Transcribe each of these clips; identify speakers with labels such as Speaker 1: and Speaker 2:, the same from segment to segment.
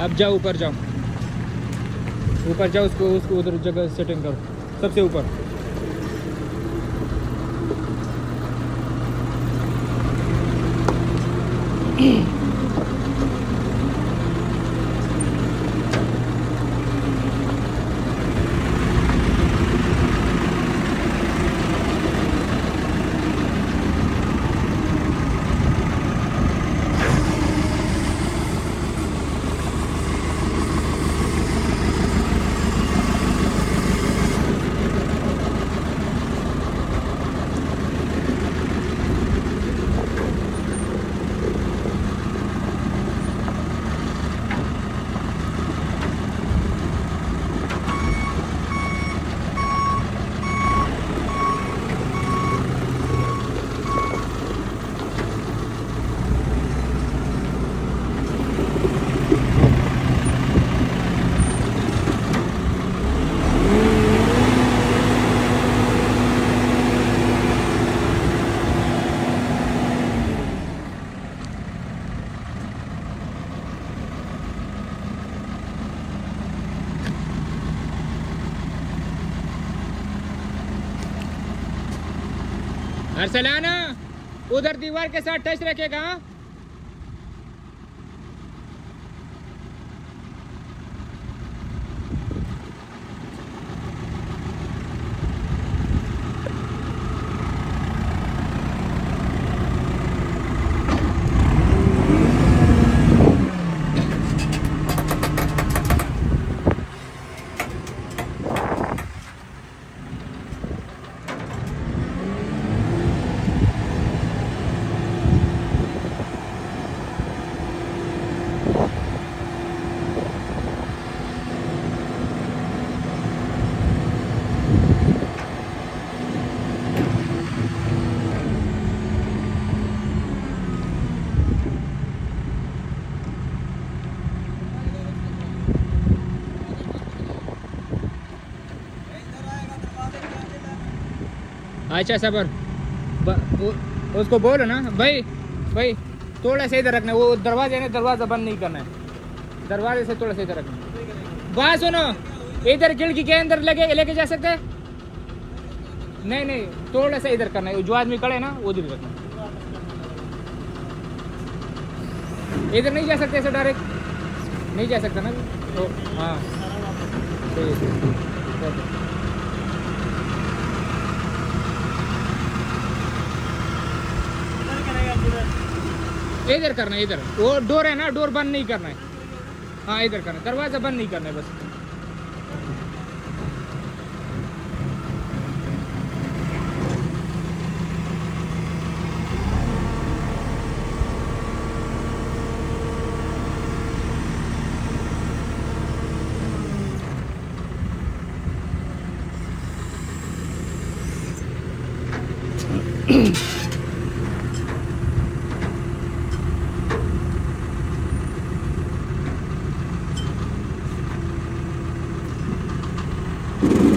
Speaker 1: अब जाओ ऊपर जाओ। ऊपर जाओ उसको उसको उधर जगह सेटिंग करो। सबसे ऊपर। अरसलाना उधर दीवार के साथ टच रखेगा। अच्छा सबर। उसको बोलो ना। भाई भाई थोड़ा सा इधर रखना। वो दरवाजे ने दरवाज़ा बंद नहीं करना है। दरवाजे से थोड़ा सा इधर रखना। है। बात सुनो इधर खिड़की के अंदर लगे लेके जा सकते हैं? नहीं नहीं थोड़ा सा इधर करना है। जो आदमी हैं ना वो उधर रखना इधर नहीं जा सकते ऐसे डायरेक्ट नहीं जा सकता ना? तो सही है, इधर करना है इधर। वो डोर है ना डोर बंद नहीं करना है। हाँ इधर करना दरवाज़ा बंद नहीं करना है बस। Mm-hmm. you.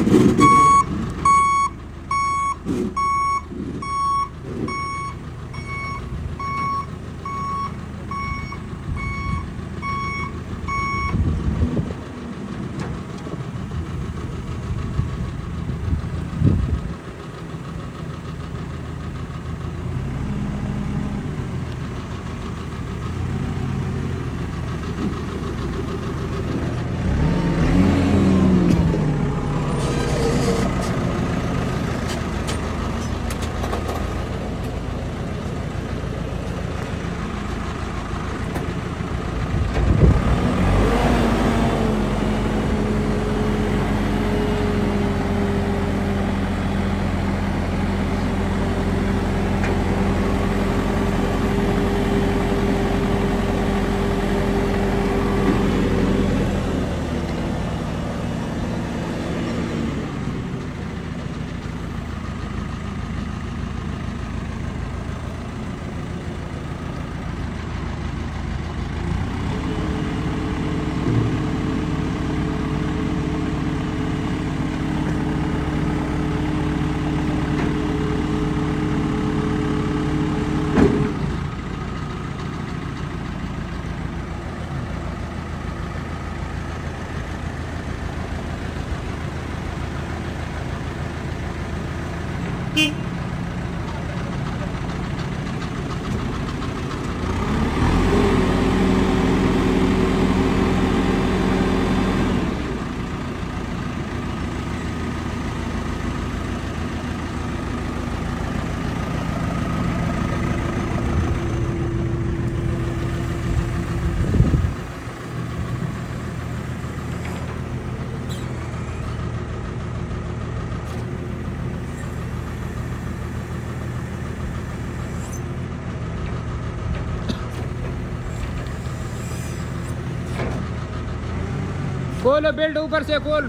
Speaker 1: खोलो बेल्ट ऊपर से, खोल।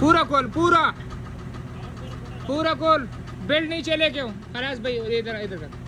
Speaker 1: पूरा खोल, पूरा। पूरा खोल। बेल्ट नीचे लेके हूँ हराज भाई, इधर इधर कर।